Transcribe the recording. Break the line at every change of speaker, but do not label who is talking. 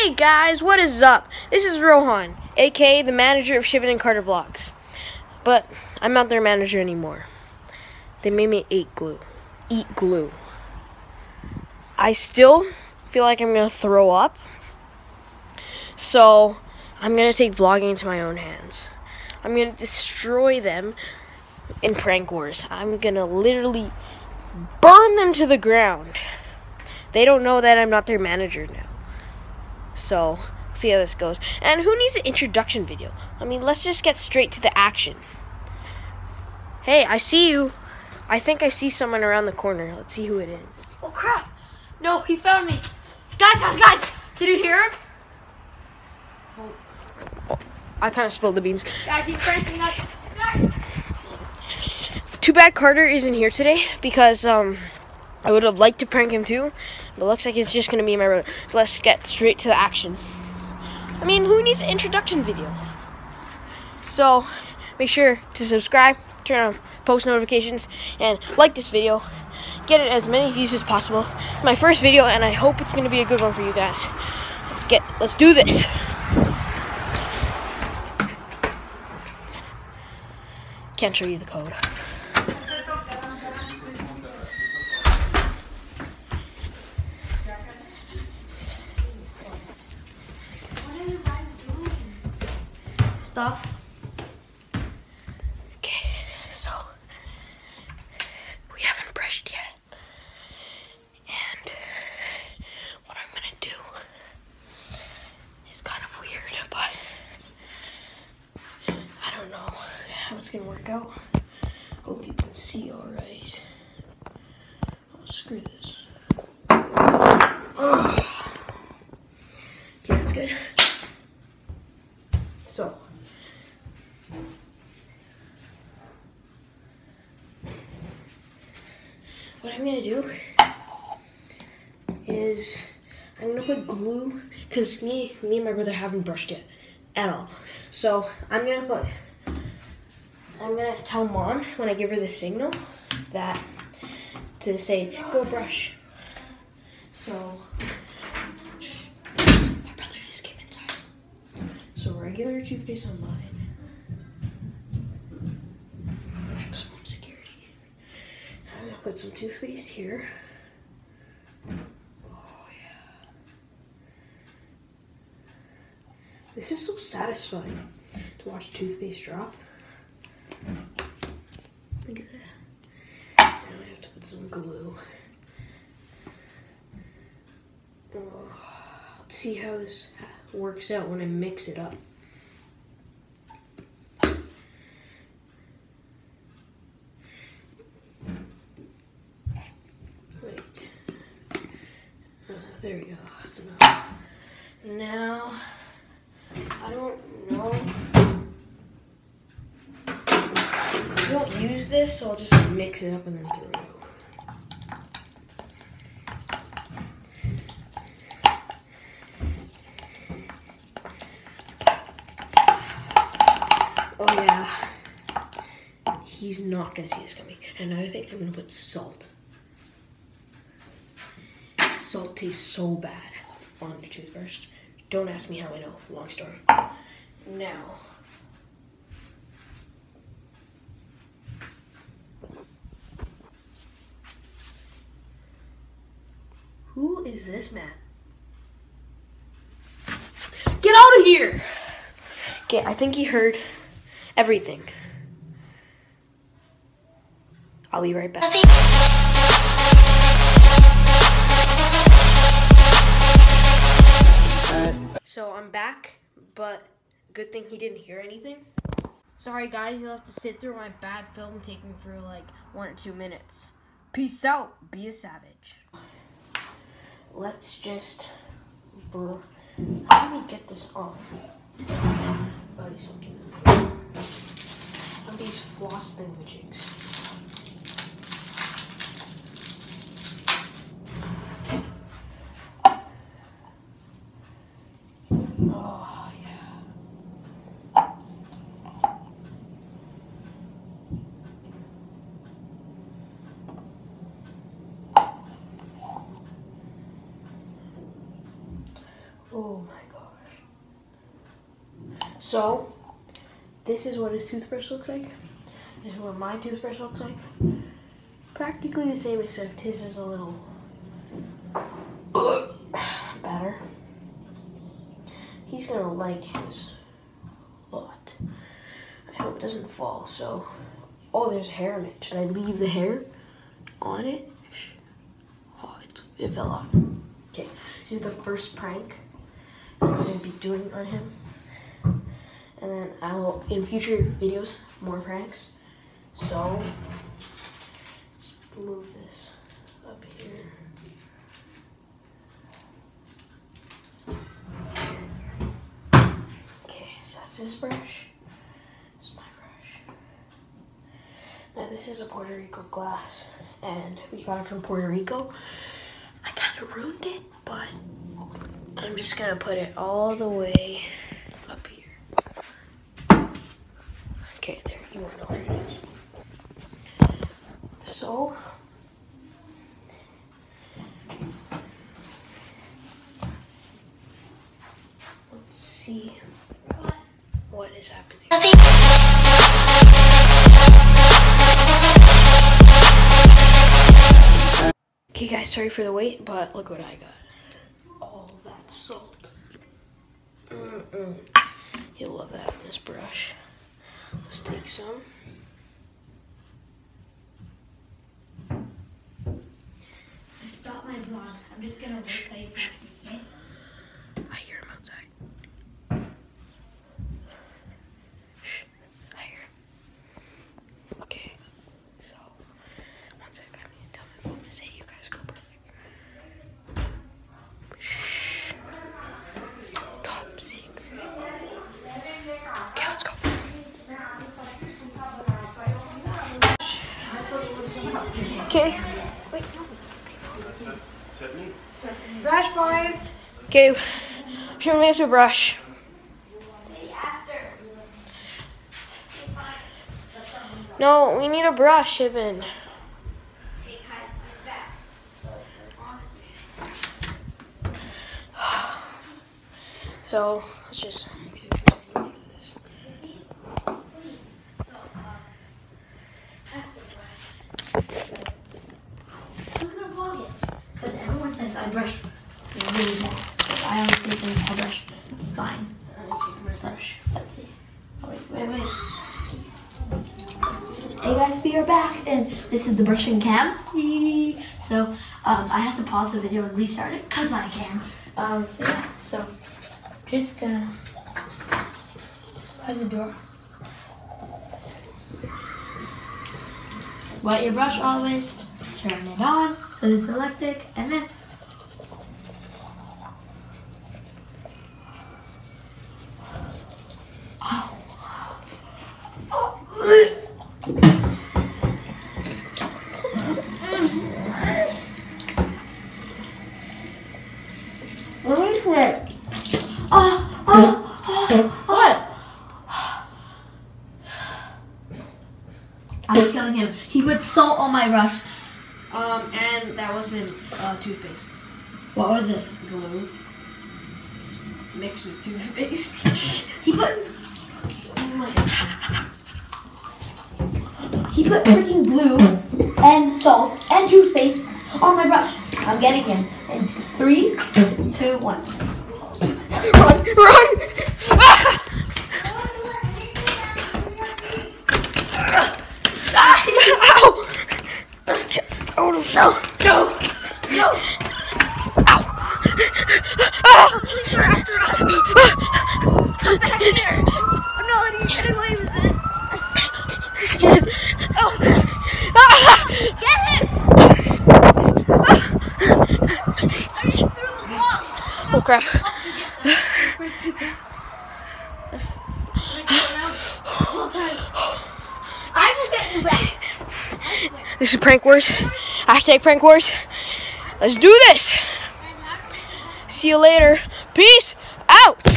Hey guys, what is up? This is Rohan, aka the manager of Shivan and Carter Vlogs. But I'm not their manager anymore. They made me eat glue. Eat glue. I still feel like I'm gonna throw up. So I'm gonna take vlogging into my own hands. I'm gonna destroy them in prank wars. I'm gonna literally burn them to the ground. They don't know that I'm not their manager now. So, see how this goes. And who needs an introduction video? I mean, let's just get straight to the action. Hey, I see you. I think I see someone around the corner. Let's see who it is.
Oh crap! No, he found me. Guys, guys, guys! Did you hear him?
Oh, I kind of spilled the beans.
Guys, he's. Guys!
Too bad Carter isn't here today because um I would have liked to prank him too, but looks like it's just gonna be my brother. So let's get straight to the action. I mean, who needs an introduction video? So make sure to subscribe, turn on post notifications, and like this video. Get it as many views as possible. It's my first video, and I hope it's gonna be a good one for you guys. Let's get, let's do this. Can't show you the code. Stuff. Okay, so we haven't brushed yet. And what I'm gonna do is kind of weird, but I don't know how it's gonna work out. Hope you can see alright. Oh, screw this. Ugh. Okay, that's good. So, what I'm gonna do is I'm gonna put glue because me, me and my brother haven't brushed yet at all. So I'm gonna put. I'm gonna tell mom when I give her the signal that to say go brush. So my brother just came inside. So regular toothpaste on mine. Maximum security. I'm gonna put some toothpaste here. Oh yeah. This is so satisfying to watch toothpaste drop. Look at that. Now I have to put some glue. Oh, let's see how this works out when I mix it up. Wait. Uh, there we go. That's enough. Now, I don't know. I don't use this, so I'll just mix it up and then throw it out. Oh yeah. He's not gonna see this coming. Another thing, I'm gonna put salt. Salt tastes so bad on the toothbrush. Don't ask me how I know. Long story. Now. Who is this man? Get out of here! Okay, I think he heard everything. I'll be right back. So I'm back, but good thing he didn't hear anything. Sorry guys, you'll have to sit through my bad film taking for like one or two minutes. Peace out, be a savage. Let's just, br- how do we get this off? Probably something. These floss thingamajigs? Oh, yeah. Oh, Oh my gosh. So, this is what his toothbrush looks like. This is what my toothbrush looks like. Practically the same, except his is a little better. He's gonna like his lot. I hope it doesn't fall. So, oh, there's hair on it. Should I leave the hair on it? Oh, it's, it fell off. Okay, this is the first prank I'm gonna be doing on him. And then I will, in future videos, more pranks. So, move this up here. Okay, so that's his brush. This is my brush. Now this is a Puerto Rico glass, and we got it from Puerto Rico. I kind of ruined it, but I'm just gonna put it all the way up here. Okay, there, you wanna know where it is. Let's see what is happening. Okay guys, sorry for the wait, but look what I got. All that salt. Mm-mm. You'll love that on this brush. Let's take some.
Stop my vlog. I'm just gonna wait till you back, okay?
I hear him outside. Shh. I hear him. Okay. So, one sec. I need to tell my mom to say you guys go perfect. Shh. Top secret. Okay, let's go. Okay. Wait, no.
Brush, boys.
Okay. Sure, we have to brush. No, we need a brush, even. So let's just.
I'm gonna vlog it. Because everyone says I brush really bad. But I honestly think I brush fine. Brush. Let's see. Oh, wait, wait, wait. Hey guys, we are back, and this is the brushing cam. So, um, I have to pause the video and restart it because I can. Um, so yeah, so just gonna. How's the door? Wet your brush always. Turn it on because it's electric, and then. Oh. Oh, oh, oh, what? I'm killing him. He put salt on my brush.
Um, and that wasn't uh, toothpaste.
What was it?
Glue mixed with toothpaste.
He put. Oh my He put freaking glue and salt and toothpaste on my brush. I'm getting him. In three, two, one.
run, run! Ah! Oh no!
No, no.
Ow! Ah!
They're. I'm not letting you get away with it.
Shit.
Oh,
Ah!
get him! I just threw the ball.
Oh crap!
We're stupid.
This is prank wars. Hashtag prank wars. Let's do this. See you later. Peace out.